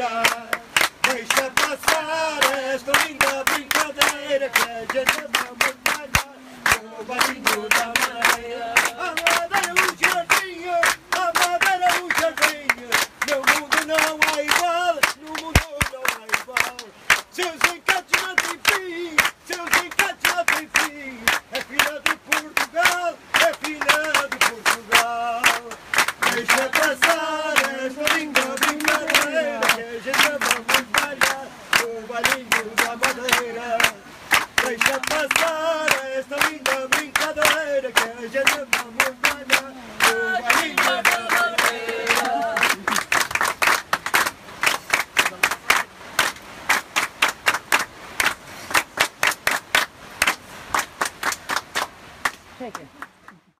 Deixa passar esta linda brincadeira que a gente montanha, no barulho da maneira. A madeira o jardim, a madeira o jardim. No mundo não há igual, no mundo não há igual. Seus encantos não têm fim, seus encantos não têm fim. É filha de Portugal, é filha de Portugal. Deixa brincadeiras. Deixa passar esta linda brincadeira que a gente vamos ganhar. Uma linda brincadeira. Take it.